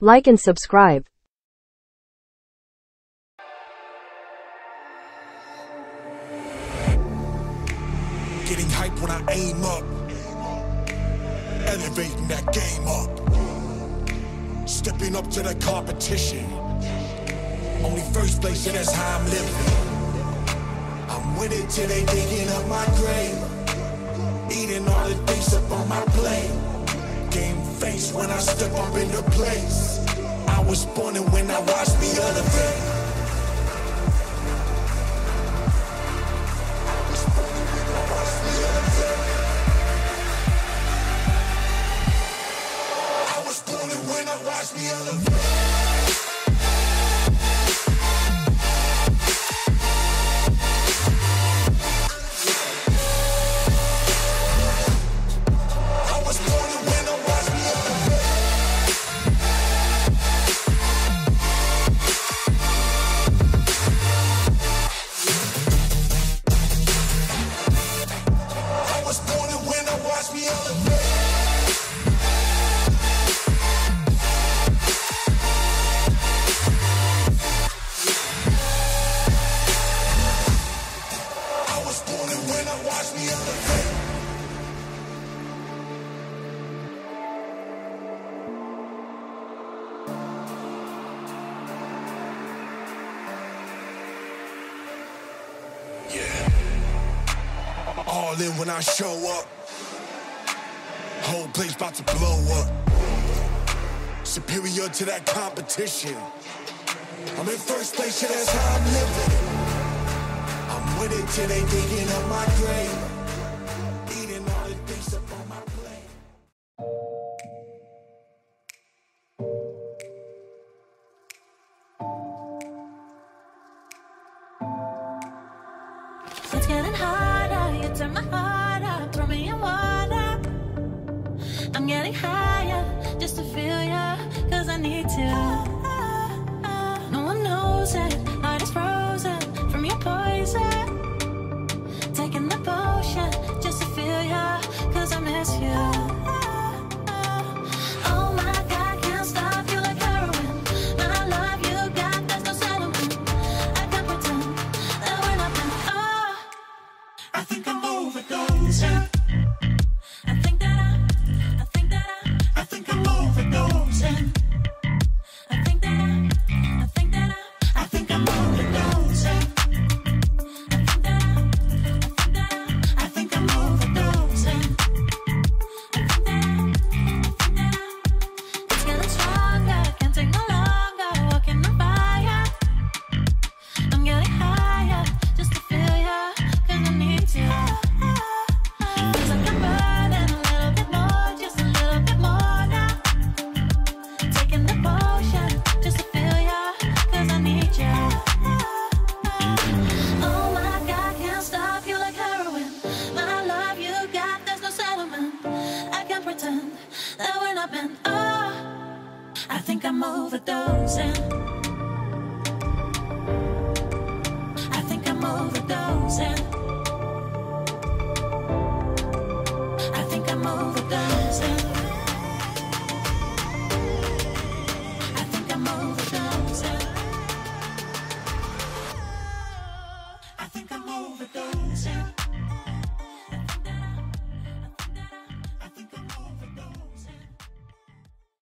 Like and subscribe. Getting hype when I aim up. Elevating that game up. Stepping up to the competition. Only first place, and that's how I'm living. I'm till they digging up my grave. Eating all the things up on my plate. Game face when I step up into place. I was born and when I watched me elevate. I was born and when I watched me elevate. All in when I show up. Whole place about to blow up. Superior to that competition. I'm in first place, yeah, that's how I'm living. With it till they digging up my grave. It's getting harder. You turn my heart up, throw me in water. I'm getting higher just to feel ya, cause I need to. I think I'm overdosing. and oh, I think I'm overdosing. I think I'm overdosing. I think I'm overdosing. I think I'm overdosing. I think I'm overdosing.